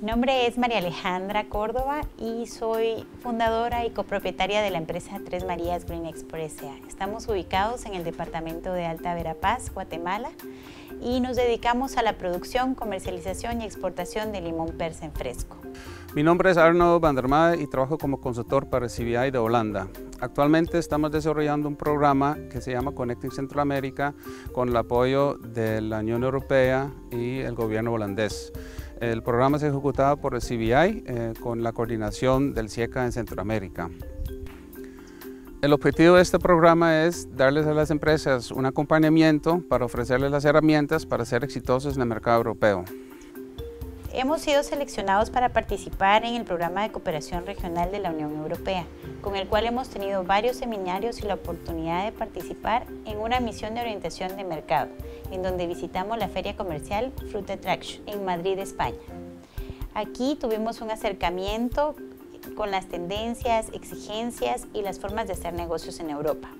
Mi nombre es María Alejandra Córdoba y soy fundadora y copropietaria de la empresa Tres Marías Green Express Estamos ubicados en el departamento de Alta Verapaz, Guatemala, y nos dedicamos a la producción, comercialización y exportación de limón persa en fresco. Mi nombre es Arno van der Made y trabajo como consultor para CBI de Holanda. Actualmente estamos desarrollando un programa que se llama Connecting Centroamérica con el apoyo de la Unión Europea y el gobierno holandés. El programa es ejecutado por el CBI eh, con la coordinación del CIECA en Centroamérica. El objetivo de este programa es darles a las empresas un acompañamiento para ofrecerles las herramientas para ser exitosos en el mercado europeo. Hemos sido seleccionados para participar en el programa de cooperación regional de la Unión Europea, con el cual hemos tenido varios seminarios y la oportunidad de participar en una misión de orientación de mercado, en donde visitamos la feria comercial Fruit Attraction en Madrid, España. Aquí tuvimos un acercamiento con las tendencias, exigencias y las formas de hacer negocios en Europa.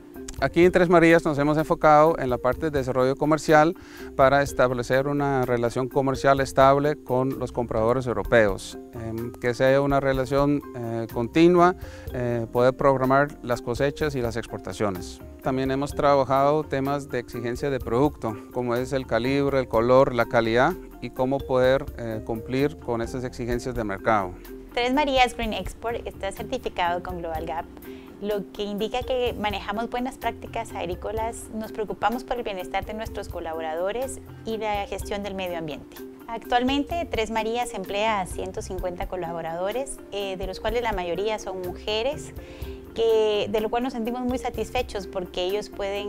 Aquí en Tres Marías nos hemos enfocado en la parte de desarrollo comercial para establecer una relación comercial estable con los compradores europeos, em, que sea una relación eh, continua, eh, poder programar las cosechas y las exportaciones. También hemos trabajado temas de exigencia de producto, como es el calibre, el color, la calidad y cómo poder eh, cumplir con esas exigencias de mercado. Tres Marías Green Export está certificado con Global Gap, lo que indica que manejamos buenas prácticas agrícolas, nos preocupamos por el bienestar de nuestros colaboradores y la gestión del medio ambiente. Actualmente Tres Marías emplea a 150 colaboradores, eh, de los cuales la mayoría son mujeres que, de lo cual nos sentimos muy satisfechos porque ellos pueden,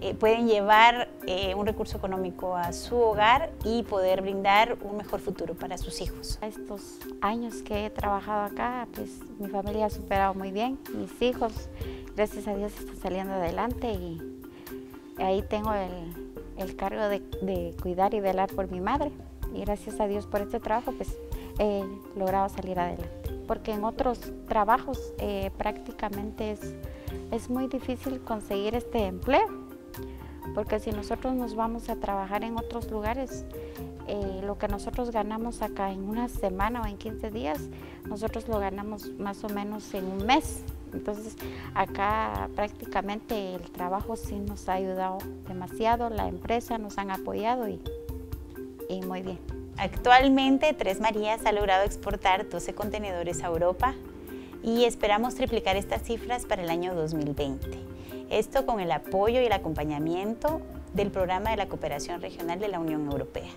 eh, pueden llevar eh, un recurso económico a su hogar y poder brindar un mejor futuro para sus hijos. Estos años que he trabajado acá, pues mi familia ha superado muy bien, mis hijos, gracias a Dios, están saliendo adelante y ahí tengo el, el cargo de, de cuidar y velar por mi madre y gracias a Dios por este trabajo, pues he logrado salir adelante porque en otros trabajos eh, prácticamente es, es muy difícil conseguir este empleo, porque si nosotros nos vamos a trabajar en otros lugares, eh, lo que nosotros ganamos acá en una semana o en 15 días, nosotros lo ganamos más o menos en un mes. Entonces acá prácticamente el trabajo sí nos ha ayudado demasiado, la empresa nos han apoyado y, y muy bien. Actualmente Tres Marías ha logrado exportar 12 contenedores a Europa y esperamos triplicar estas cifras para el año 2020. Esto con el apoyo y el acompañamiento del programa de la cooperación regional de la Unión Europea.